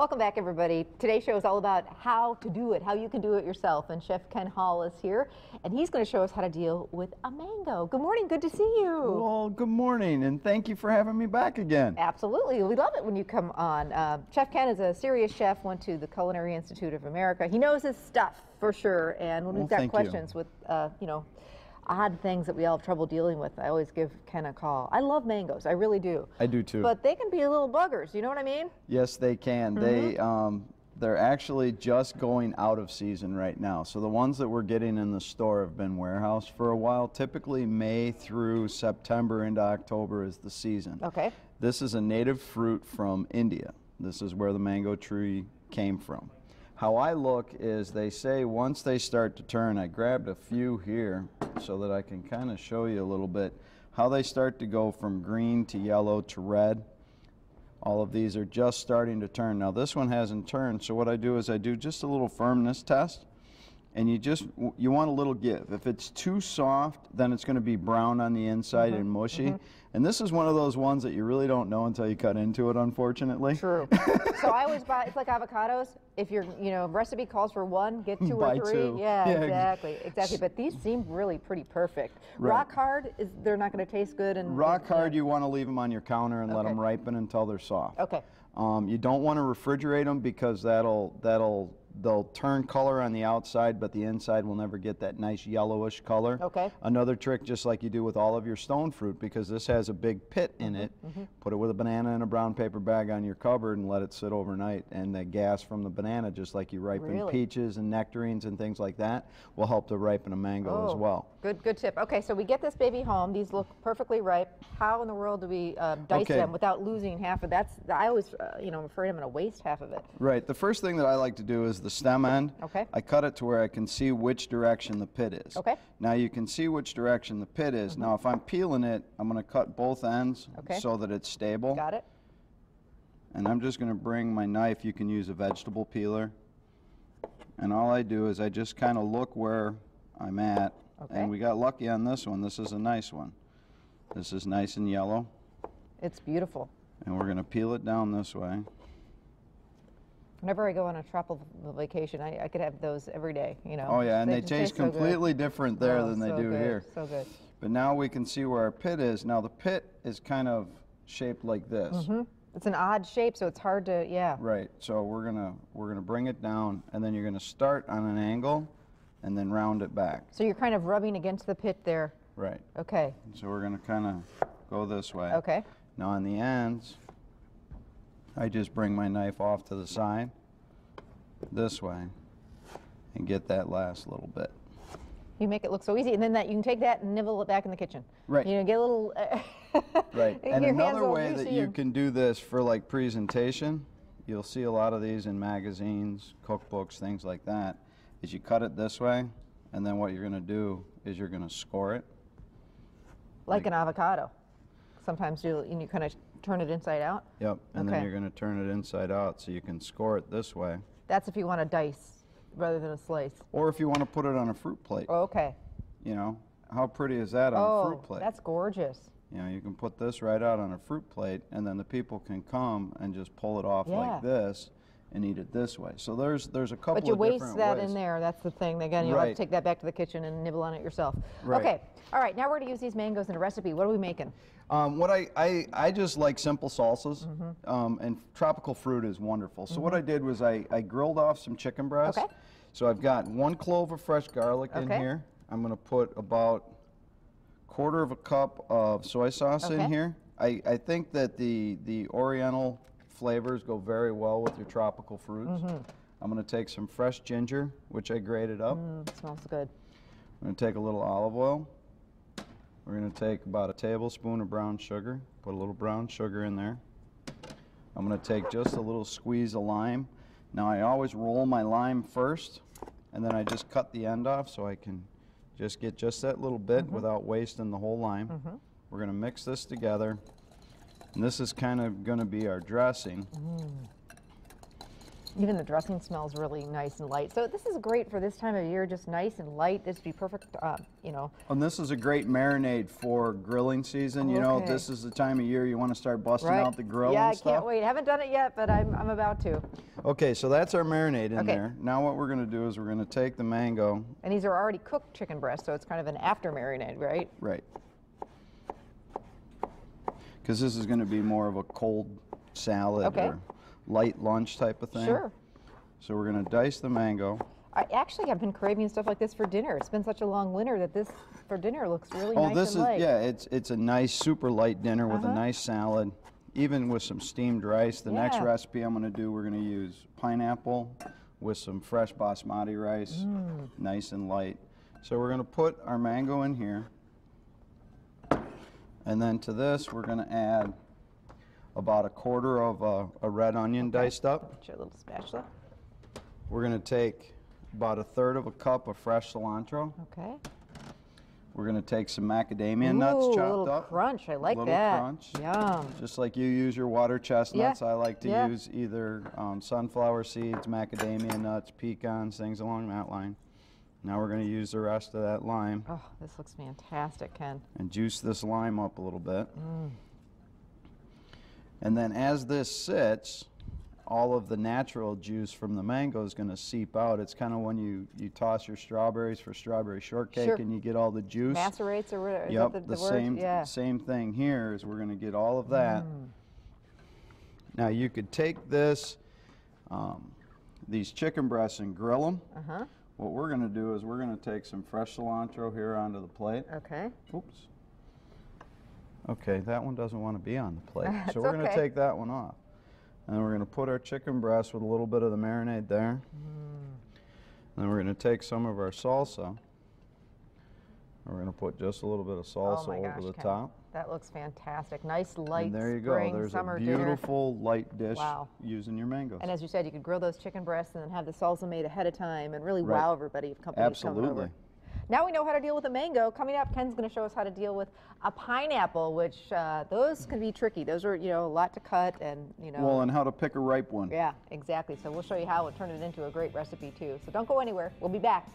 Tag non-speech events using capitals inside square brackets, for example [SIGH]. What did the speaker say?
Welcome back, everybody. Today's show is all about how to do it, how you can do it yourself. And Chef Ken Hall is here, and he's going to show us how to deal with a mango. Good morning. Good to see you. Well, good morning, and thank you for having me back again. Absolutely. We love it when you come on. Uh, chef Ken is a serious chef, went to the Culinary Institute of America. He knows his stuff for sure. And when Well, we've got thank you. questions with, uh, you know, odd things that we all have trouble dealing with, I always give Ken a call. I love mangoes. I really do. I do too. But they can be a little buggers. You know what I mean? yes, they can. They um, they're actually just going out of season right now. So the ones that we're getting in the store have been warehoused for a while. Typically, May through September into October is the season. Okay. This is a native fruit from India. This is where the mango tree came from. How I look is they say once they start to turn, I grabbed a few here so that I can kind of show you a little bit how they start to go from green to yellow to red. All of these are just starting to turn. Now this one hasn't turned, so what I do is I do just a little firmness test and you just you want a little give. If it's too soft, then it's going to be brown on the inside Mm-hmm. and mushy. And this is one of those ones that you really don't know until you cut into it, unfortunately. True. [LAUGHS] so I always buy. It's like avocados. If your you know recipe calls for one, get two Buy or three. two. Yeah, Yeah, exactly, exactly. But these seem really pretty perfect. Right. Rock hard is they're not going to taste good and Rock hard, you want to leave them on your counter and let them ripen until they're soft. Okay. Um, you don't want to refrigerate them because that'll that'll they'll turn color on the outside, but the inside will never get that nice yellowish color. Okay. Another trick, just like you do with all of your stone fruit, because this has a big pit in Mm-hmm, it. Put it with a banana in a brown paper bag on your cupboard and let it sit overnight. And the gas from the banana, just like you ripen Really? peaches and nectarines and things like that, will help to ripen a mango as Oh, well. Good, good tip. Okay, so we get this baby home. These look perfectly ripe. How in the world do we uh, dice Okay. them without losing half of? That's I always, uh, you know, I'm afraid I'm going to waste half of it. Right. The first thing that I like to do is the stem end. Okay. I cut it to where I can see which direction the pit is. Okay. Now you can see which direction the pit is. Mm-hmm. Now if I'm peeling it, I'm going to cut both ends Okay. so that it's stable. Got it? And I'm just going to bring my knife. You can use a vegetable peeler. And all I do is I just kind of look where I'm at. Okay. And we got lucky on this one. This is a nice one. This is nice and yellow. It's beautiful. And we're going to peel it down this way. Whenever I go on a tropical vacation, I, I could have those every day. You know. Oh yeah, and they, just taste so good. completely different there Oh, than they so do good, here. So good. But now we can see where our pit is. Now the pit is kind of shaped like this. Mm -hmm. It's an odd shape, so it's hard to, yeah. Right. So we're gonna we're gonna bring it down, and then you're gonna start on an angle, and then round it back. So you're kind of rubbing against the pit there. Right. Okay. So we're gonna kind of go this way. Okay. Now on the ends, I just bring my knife off to the side, this way, and get that last little bit. You make it look so easy, and then that you can take that and nibble it back in the kitchen. Right. You know, get a little. [LAUGHS] Right. [LAUGHS] And another way that you can do this for like presentation, you'll see a lot of these in magazines, cookbooks, things like that, is you cut it this way, and then what you're going to do is you're going to score it. like an avocado. Sometimes you and you kind of turn it inside out. Yep. And Okay. then you're going to turn it inside out so you can score it this way. That's if you want to dice rather than a slice. Or if you want to put it on a fruit plate, oh, Okay. you know, how pretty is that on a Oh, fruit plate? that's gorgeous. You know, you can put this right out on a fruit plate, and then the people can come and just pull it off Yeah. like this and eat it this way. So there's there's a couple But you of waste that ways. in there. That's the thing. Again, you'll have to take that back to the kitchen and nibble on it yourself. Right. Okay. All right. Now we're going to use these mangoes in a recipe. What are we making? Um, what I, I, I just like simple salsas, Mm-hmm. um, and tropical fruit is wonderful. So what I did was I, I grilled off some chicken breast. Okay. So I've got one clove of fresh garlic in Okay. here. I'm going to put about quarter of a cup of soy sauce Okay. in here. I, I think that the, the oriental flavors go very well with your tropical fruits. Mm-hmm. I'm going to take some fresh ginger, which I grated up. Mm, smells good. I'm going to take a little olive oil. We're going to take about a tablespoon of brown sugar. Put a little brown sugar in there. I'm going to take just a little squeeze of lime. Now I always roll my lime first, and then I just cut the end off so I can just get just that little bit without wasting the whole lime. We're going to mix this together. And this is kind of going to be our dressing. Even the dressing smells really nice and light. So this is great for this time of year, just nice and light. This would be perfect, uh, you know. And this is a great marinade for grilling season. You know, this is the time of year you want to start busting Right. out the grill yeah, I stuff. can't wait. Haven't done it yet, but I'm, I'm about to. Okay, so that's our marinade in Okay. there. Now what we're going to do is we're going to take the mango, And these are already cooked chicken breasts, so it's kind of an after marinade, right? right? Because this is going to be more of a cold salad Okay. or light lunch type of thing. Sure. So we're going to dice the mango. I actually have been craving stuff like this for dinner. It's been such a long winter that this for dinner looks really Oh, nice this is light. yeah. It's it's a nice super light dinner with Uh-huh. a nice salad, even with some steamed rice. The next recipe I'm going to do, we're going to use pineapple with some fresh basmati rice, Mm. nice and light. So we're going to put our mango in here, and then to this we're going to add about a quarter of a, a red onion diced up. Get your little spatula. We're going to take about a third of a cup of fresh cilantro. Okay. We're going to take some macadamia nuts Ooh, chopped a little up. crunch. I like Little that. crunch. Yum. Just like you use your water chestnuts, I like to yeah. use either um, sunflower seeds, macadamia nuts, pecans, things along that line. Now we're going to use the rest of that lime Oh, this looks fantastic, Ken. and juice this lime up a little bit. Mm. And then as this sits, all of the natural juice from the mango is going to seep out. It's kind of when you, you toss your strawberries for strawberry shortcake Sure. and you get all the juice. Macerates or what? Is Yep, the, the, word? same Yeah. same thing here is we're going to get all of that. Mm. Now you could take this, um, these chicken breasts and grill them. Uh huh. What we're going to do is we're going to take some fresh cilantro here onto the plate. Okay. Oops. Okay, that one doesn't want to be on the plate, [LAUGHS] so we're going to take that one off. And then we're going to put our chicken breast with a little bit of the marinade there. Mm. And then we're going to take some of our salsa. We're going to put just a little bit of salsa oh gosh, over the Ken. top. That looks fantastic. Nice light and there you go. There's summer a dinner. beautiful light dish Wow. using your mangoes. And as you said, you could grill those chicken breasts and then have the salsa made ahead of time and really Right. wow everybody if company's coming Absolutely. over. Now we know how to deal with a mango. Coming up, Ken's going to show us how to deal with a pineapple, which uh, those can be tricky. Those are, you know, a lot to cut and, you know. Well, and how to pick a ripe one. yeah, exactly. So we'll show you how and turn it into a great recipe too. So don't go anywhere. We'll be back.